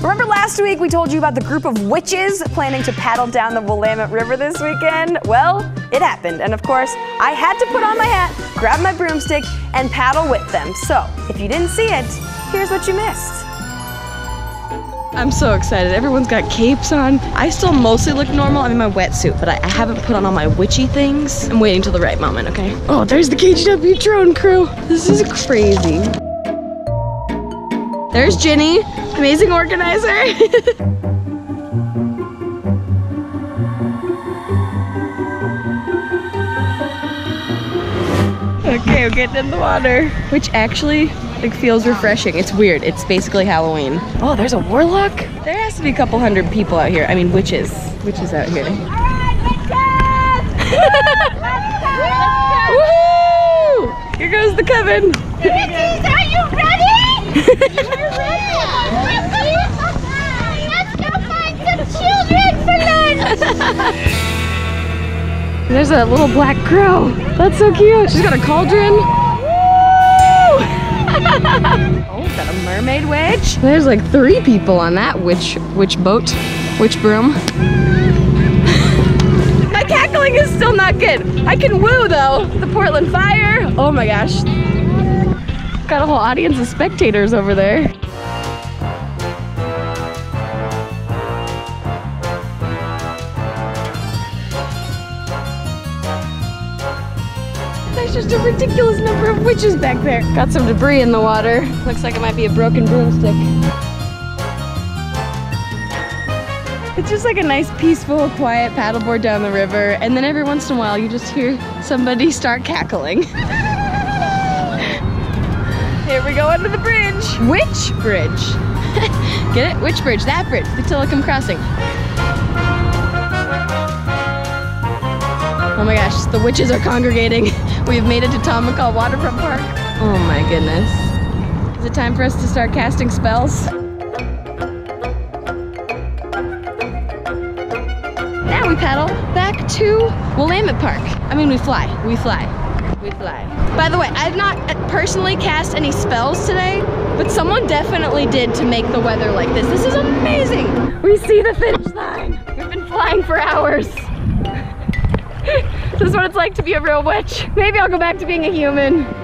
Remember last week we told you about the group of witches planning to paddle down the Willamette River this weekend? Well, it happened. And of course, I had to put on my hat, grab my broomstick, and paddle with them. So, if you didn't see it, here's what you missed. I'm so excited. Everyone's got capes on. I still mostly look normal. I'm in my wetsuit, but I, I haven't put on all my witchy things. I'm waiting till the right moment, okay? Oh, there's the KGW drone crew. This is crazy. There's Ginny, amazing organizer. okay, we're getting in the water, which actually like feels refreshing. It's weird. It's basically Halloween. Oh, there's a warlock? There has to be a couple hundred people out here. I mean, witches. Witches out here. All right, witches! Woohoo! Here goes the coven. Witches, are you ready? We're ready. Let's go find some children for lunch. There's a little black crow. That's so cute. She's got a cauldron. oh, got a mermaid witch. There's like three people on that witch witch boat, witch broom. my cackling is still not good. I can woo though. The Portland Fire. Oh my gosh. Got a whole audience of spectators over there. There's just a ridiculous number of witches back there. Got some debris in the water. Looks like it might be a broken broomstick. It's just like a nice, peaceful, quiet paddleboard down the river, and then every once in a while you just hear somebody start cackling. Here we go under the bridge. Which bridge? Get it? Which bridge? That bridge, the Tillicum Crossing. Oh my gosh, the witches are congregating. We've made it to Tom McCall Waterfront Park. Oh my goodness. Is it time for us to start casting spells? Now we paddle back to Willamette Park. I mean, we fly, we fly, we fly. By the way, I've not personally cast any spells today, but someone definitely did to make the weather like this. This is amazing. We see the finish line. We've been flying for hours. this is what it's like to be a real witch. Maybe I'll go back to being a human.